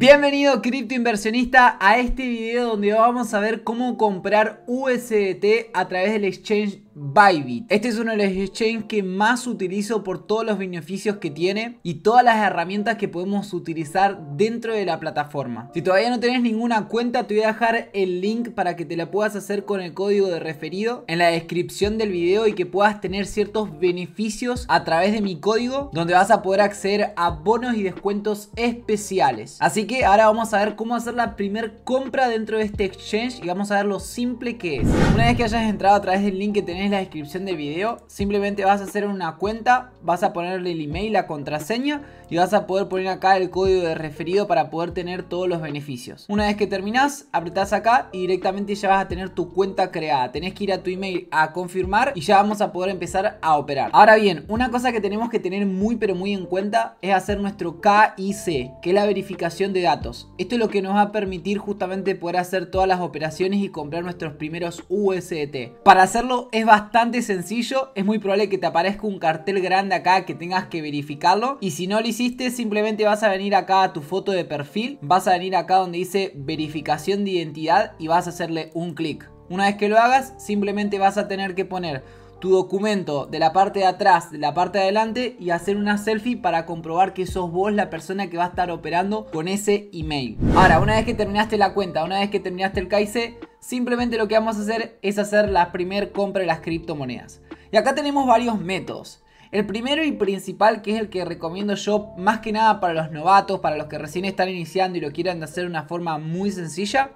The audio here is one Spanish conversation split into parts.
Bienvenido cripto inversionista a este video donde vamos a ver cómo comprar USDT a través del exchange Bybit. Este es uno de los exchanges que más utilizo por todos los beneficios que tiene y todas las herramientas que podemos utilizar dentro de la plataforma. Si todavía no tenés ninguna cuenta, te voy a dejar el link para que te la puedas hacer con el código de referido en la descripción del video y que puedas tener ciertos beneficios a través de mi código donde vas a poder acceder a bonos y descuentos especiales. Así que ahora vamos a ver cómo hacer la primer compra dentro de este exchange y vamos a ver lo simple que es. Una vez que hayas entrado a través del link que tenés la descripción del video. Simplemente vas a hacer una cuenta, vas a ponerle el email, la contraseña y vas a poder poner acá el código de referido para poder tener todos los beneficios. Una vez que terminas, apretás acá y directamente ya vas a tener tu cuenta creada. Tenés que ir a tu email a confirmar y ya vamos a poder empezar a operar. Ahora bien, una cosa que tenemos que tener muy pero muy en cuenta es hacer nuestro KIC, que es la verificación de datos. Esto es lo que nos va a permitir justamente poder hacer todas las operaciones y comprar nuestros primeros USDT. Para hacerlo es bastante sencillo, es muy probable que te aparezca un cartel grande acá que tengas que verificarlo y si no lo hiciste simplemente vas a venir acá a tu foto de perfil, vas a venir acá donde dice verificación de identidad y vas a hacerle un clic. Una vez que lo hagas simplemente vas a tener que poner tu documento de la parte de atrás, de la parte de adelante y hacer una selfie para comprobar que sos vos la persona que va a estar operando con ese email. Ahora, una vez que terminaste la cuenta, una vez que terminaste el KIC, simplemente lo que vamos a hacer es hacer la primer compra de las criptomonedas. Y acá tenemos varios métodos. El primero y principal, que es el que recomiendo yo más que nada para los novatos, para los que recién están iniciando y lo quieran hacer de una forma muy sencilla,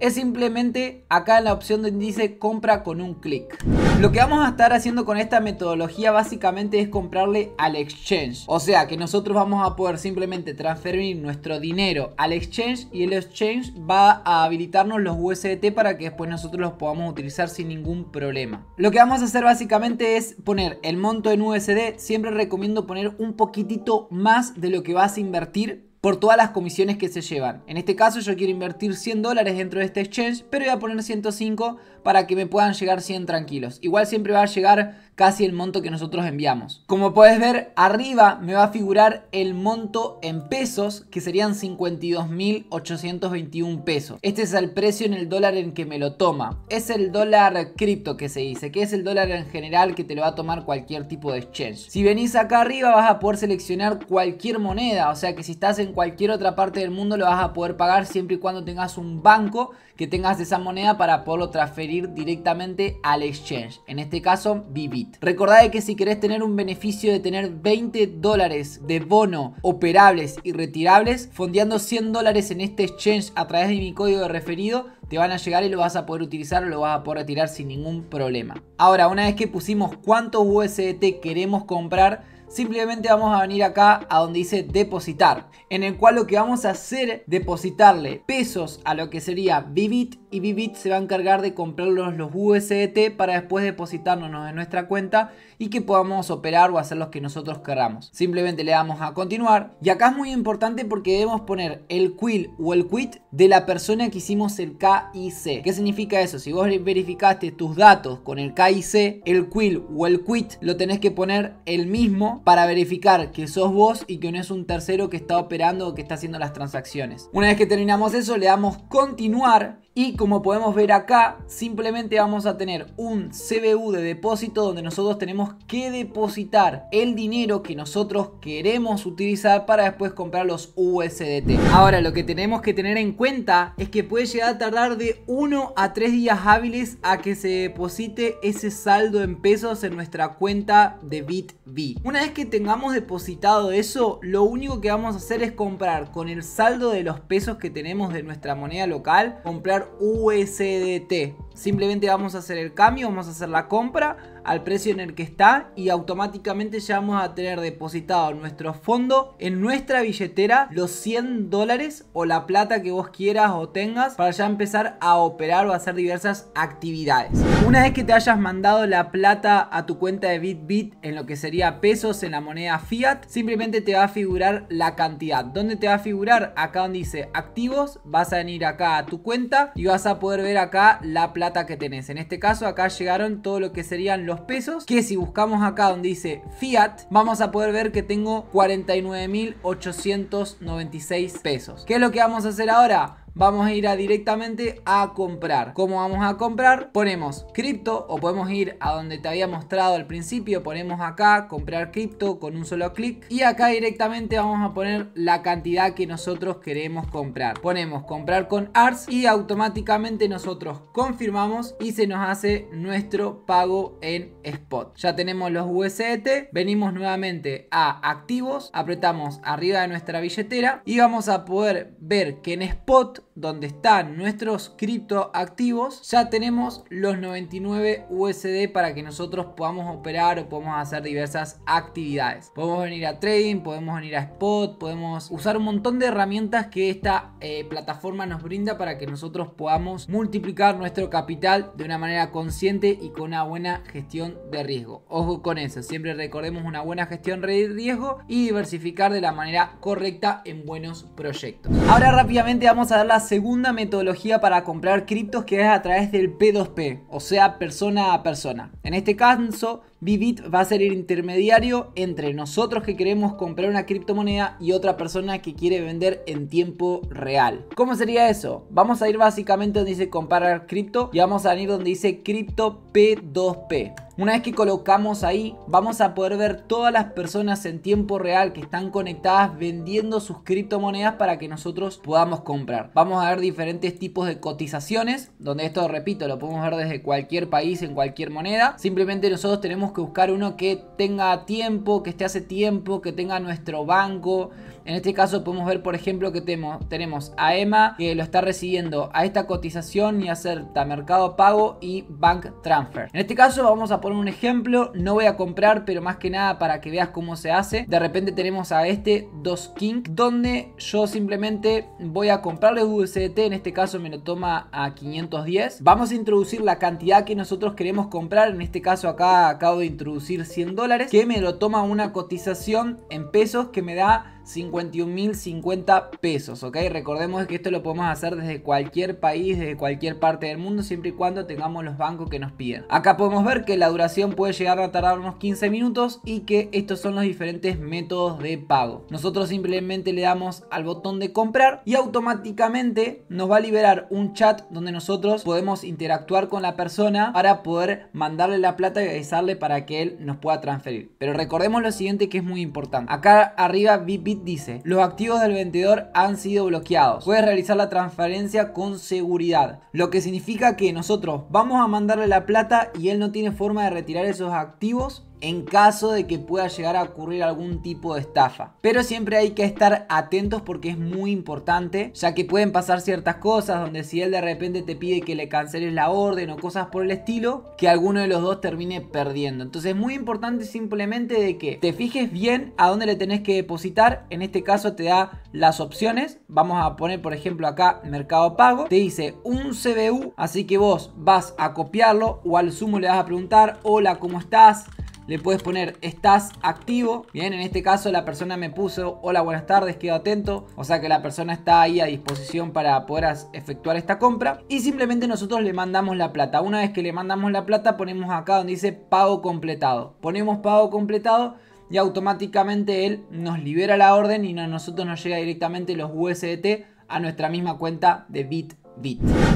es simplemente acá en la opción donde dice compra con un clic. Lo que vamos a estar haciendo con esta metodología básicamente es comprarle al exchange. O sea que nosotros vamos a poder simplemente transferir nuestro dinero al exchange y el exchange va a habilitarnos los USDT para que después nosotros los podamos utilizar sin ningún problema. Lo que vamos a hacer básicamente es poner el monto en USD. Siempre recomiendo poner un poquitito más de lo que vas a invertir por todas las comisiones que se llevan. En este caso yo quiero invertir 100 dólares dentro de este exchange, pero voy a poner 105 para que me puedan llegar 100 tranquilos. Igual siempre va a llegar casi el monto que nosotros enviamos. Como puedes ver, arriba me va a figurar el monto en pesos, que serían 52.821 pesos. Este es el precio en el dólar en que me lo toma. Es el dólar cripto que se dice, que es el dólar en general que te lo va a tomar cualquier tipo de exchange. Si venís acá arriba vas a poder seleccionar cualquier moneda, o sea que si estás en cualquier otra parte del mundo lo vas a poder pagar siempre y cuando tengas un banco que tengas esa moneda para poderlo transferir directamente al exchange. En este caso, Bibit. Recordad que si querés tener un beneficio de tener 20 dólares de bono operables y retirables, fondeando 100 dólares en este exchange a través de mi código de referido, te van a llegar y lo vas a poder utilizar o lo vas a poder retirar sin ningún problema. Ahora, una vez que pusimos cuántos USDT queremos comprar, simplemente vamos a venir acá a donde dice depositar, en el cual lo que vamos a hacer es depositarle pesos a lo que sería Bibit y Bibit se va a encargar de comprarlos los USDT para después depositarnos en nuestra cuenta y que podamos operar o hacer los que nosotros queramos. Simplemente le damos a continuar y acá es muy importante porque debemos poner el quill o el quit de la persona que hicimos el KIC. ¿Qué significa eso? Si vos verificaste tus datos con el KIC, el quill o el quit lo tenés que poner el mismo para verificar que sos vos y que no es un tercero que está operando o que está haciendo las transacciones. Una vez que terminamos eso le damos continuar y como podemos ver acá, simplemente vamos a tener un CBU de depósito donde nosotros tenemos que depositar el dinero que nosotros queremos utilizar para después comprar los USDT. Ahora, lo que tenemos que tener en cuenta es que puede llegar a tardar de 1 a 3 días hábiles a que se deposite ese saldo en pesos en nuestra cuenta de BitB. Una vez que tengamos depositado eso, lo único que vamos a hacer es comprar con el saldo de los pesos que tenemos de nuestra moneda local, comprar USDT. Simplemente vamos a hacer el cambio, vamos a hacer la compra al precio en el que está y automáticamente ya vamos a tener depositado nuestro fondo, en nuestra billetera, los 100 dólares o la plata que vos quieras o tengas para ya empezar a operar o hacer diversas actividades. Una vez que te hayas mandado la plata a tu cuenta de BitBit en lo que sería pesos en la moneda fiat, simplemente te va a figurar la cantidad. ¿Dónde te va a figurar? Acá donde dice activos, vas a venir acá a tu cuenta y vas a poder ver acá la plata que tenés. En este caso acá llegaron todo lo que serían los pesos, que si buscamos acá donde dice Fiat, vamos a poder ver que tengo 49.896 pesos. ¿Qué es lo que vamos a hacer ahora? Vamos a ir directamente a comprar. ¿Cómo vamos a comprar? Ponemos cripto o podemos ir a donde te había mostrado al principio. Ponemos acá comprar cripto con un solo clic y acá directamente vamos a poner la cantidad que nosotros queremos comprar. Ponemos comprar con ARS y automáticamente nosotros confirmamos y se nos hace nuestro pago en spot. Ya tenemos los USDT, venimos nuevamente a activos, apretamos arriba de nuestra billetera y vamos a poder ver que en spot donde están nuestros criptoactivos, ya tenemos los 99 USD para que nosotros podamos operar o podamos hacer diversas actividades. Podemos venir a trading, podemos venir a spot, podemos usar un montón de herramientas que esta eh, plataforma nos brinda para que nosotros podamos multiplicar nuestro capital de una manera consciente y con una buena gestión de riesgo. Ojo con eso, siempre recordemos una buena gestión de riesgo y diversificar de la manera correcta en buenos proyectos. Ahora rápidamente vamos a dar las segunda metodología para comprar criptos que es a través del P2P, o sea, persona a persona. En este caso, Bibit va a ser el intermediario entre nosotros que queremos comprar una criptomoneda y otra persona que quiere vender en tiempo real. ¿Cómo sería eso? Vamos a ir básicamente donde dice comprar cripto y vamos a venir donde dice cripto P2P. Una vez que colocamos ahí, vamos a poder ver todas las personas en tiempo real que están conectadas vendiendo sus criptomonedas para que nosotros podamos comprar. Vamos a ver diferentes tipos de cotizaciones, donde esto, repito, lo podemos ver desde cualquier país, en cualquier moneda. Simplemente nosotros tenemos que buscar uno que tenga tiempo, que esté hace tiempo, que tenga nuestro banco. En este caso podemos ver, por ejemplo, que tenemos, a Emma que lo está recibiendo a esta cotización y acerta Mercado Pago y Bank Transfer. En este caso vamos a poner un ejemplo, no voy a comprar, pero más que nada para que veas cómo se hace. De repente tenemos a este 2 King, donde yo simplemente voy a comprarle USDT, en este caso me lo toma a 510. Vamos a introducir la cantidad que nosotros queremos comprar, en este caso acá acabo de introducir 100 dólares, que me lo toma una cotización en pesos que me da 51.050 pesos, ¿ok? Recordemos que esto lo podemos hacer desde cualquier país, desde cualquier parte del mundo, siempre y cuando tengamos los bancos que nos piden. Acá podemos ver que la duración puede llegar a tardar unos 15 minutos y que estos son los diferentes métodos de pago. Nosotros simplemente le damos al botón de comprar y automáticamente nos va a liberar un chat donde nosotros podemos interactuar con la persona para poder mandarle la plata y avisarle para que él nos pueda transferir. Pero recordemos lo siguiente que es muy importante. Acá arriba Bit dice, los activos del vendedor han sido bloqueados. Puedes realizar la transferencia con seguridad. Lo que significa que nosotros vamos a mandarle la plata y él no tiene forma de retirar esos activos en caso de que pueda llegar a ocurrir algún tipo de estafa. Pero siempre hay que estar atentos porque es muy importante, ya que pueden pasar ciertas cosas donde si él de repente te pide que le canceles la orden o cosas por el estilo, que alguno de los dos termine perdiendo. Entonces es muy importante simplemente de que te fijes bien a dónde le tenés que depositar. En este caso te da las opciones. Vamos a poner por ejemplo acá Mercado Pago. Te dice un CBU, así que vos vas a copiarlo o al sumo le vas a preguntar, hola, ¿cómo estás? Le puedes poner estás activo. Bien, en este caso la persona me puso hola, buenas tardes, quedo atento. O sea que la persona está ahí a disposición para poder efectuar esta compra. Y simplemente nosotros le mandamos la plata. Una vez que le mandamos la plata, ponemos acá donde dice pago completado. Ponemos pago completado y automáticamente él nos libera la orden y a nosotros nos llega directamente los USDT a nuestra misma cuenta de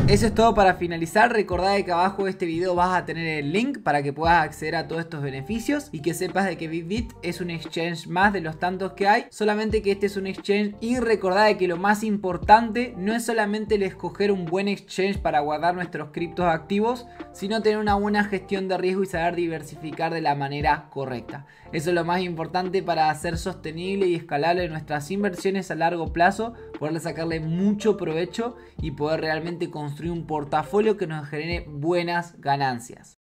Eso es todo para finalizar. Recordad que abajo de este video vas a tener el link para que puedas acceder a todos estos beneficios y que sepas de que BitBit es un exchange más de los tantos que hay. Solamente que este es un exchange y recordad de que lo más importante no es solamente el escoger un buen exchange para guardar nuestros criptos activos, sino tener una buena gestión de riesgo y saber diversificar de la manera correcta. Eso es lo más importante para hacer sostenible y escalable nuestras inversiones a largo plazo, poder sacarle mucho provecho y poder realmente construir un portafolio que nos genere buenas ganancias.